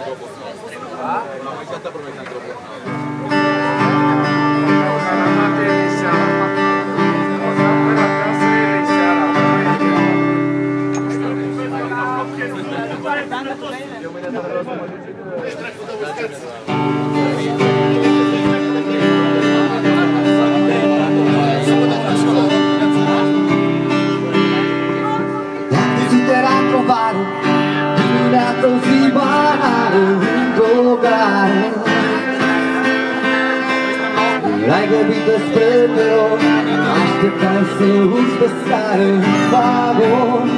Tá? Mamãe já está aproveitando. L-ai găbit despre peron Așteptai să uiți pe scară în vagon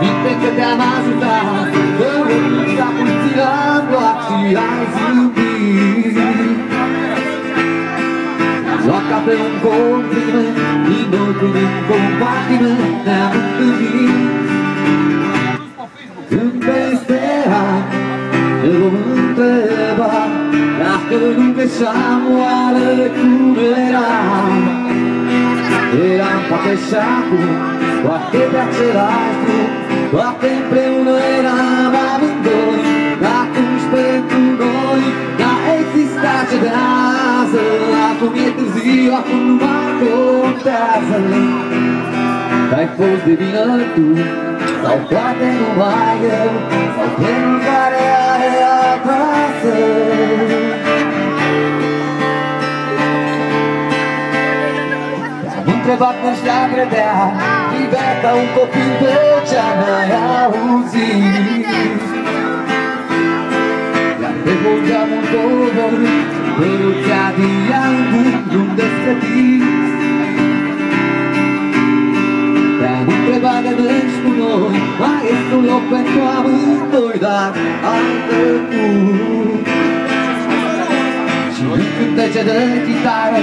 Minte că te-am ajutat Că urmăța puțin am luat și ai zâmbit Luat ca pe un compliment Din nou când în compartiment ne-am întâlnit Când peste ani ne vom întreba Dacă nu greșeam, oare cum eram? Eram poate și acum, poate pe același drum Poate împreună eram amândoi. Atunci pentru noi n-a existat ce de azi Acum e târziu, acum nu mai contează. Ai fost de vină tu, sau poate numai eu Sau trenul care are acasă. Am întrebat când și-a credea Privea ca un copil pe ce-a mai auzit. Iar pe geamul coborât Păruțea din ea în drum despătit amândoi Dar ai trecut Și în cântece de chitară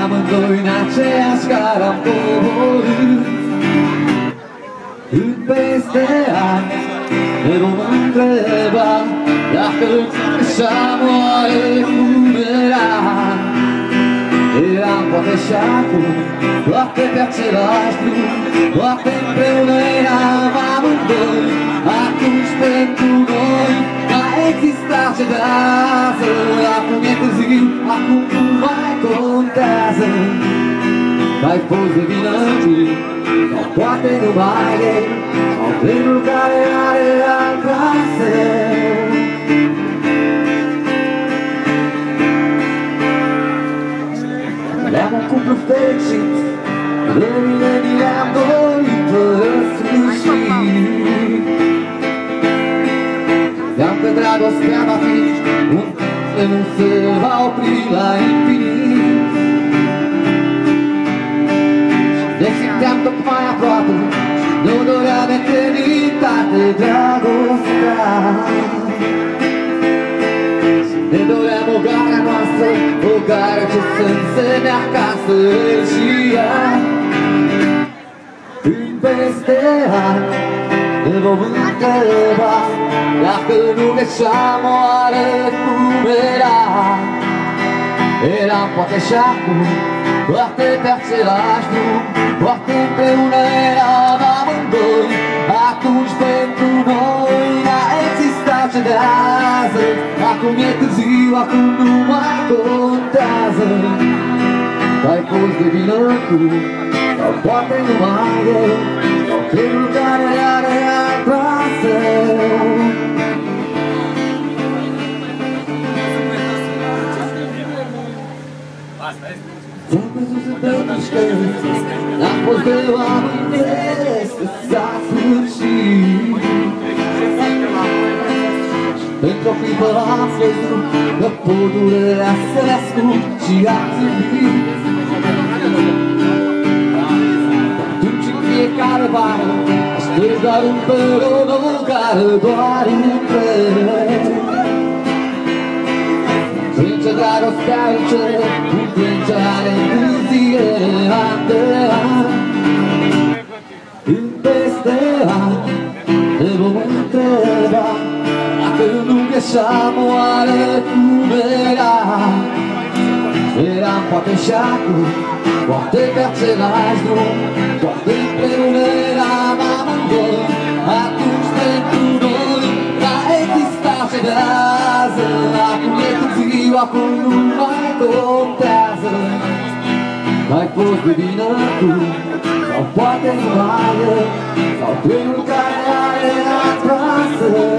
Amândoi în aceeași care am coborât Când peste ani Ne vom întreba Dacă greșeam oare cum era Eram poate și acum Poate pe același drum Poate împreună eram amândoi Atunci pentru noi A existat ce dează Acum e târziu, acum nu mai contează. Ai fost de vină tu Sau poate nu mai e. Sau trenul care are alt traseu Eram un cuplu fericit Rămâne ni le-am dorit dragostea va fi un ce nu se va opri la infinit. Și ne simteam tot mai aproape Nu doream eternitate dragostea. Ne doream o gara noastră, o gară ce să însemne acasă și ea Când peste ani ne vom întreba Dacă nu greșeam oare cum era Eram poate și acum, poate pe același drum Poate împreună eram amândoi. Atunci pentru noi n-a existat ce de azi Acum e târziu, acum nu mai contează. Ai fost de vină tu, sau poate nu mai e Sau trenul care Ți-am crezut să te mișcă N-am fost de oameni înțeles că s-a sfârșit Într-o clipă am crezut că podurile se ascund și am zâmbit Atunci în fiecare vară aștept doar un peron o care doar între Plânge dragostea în cer, un plângere întârzie an de an Când peste ani ne vom întreba Dacă nu greșeam oare cum era Eram poate și acum, poate pe același drum Poate împreună eram amândoi Atunci pentru ziua cum nu mai contează. Mai fost de vină acum Sau poate nu mai e Sau trenul care are la trasă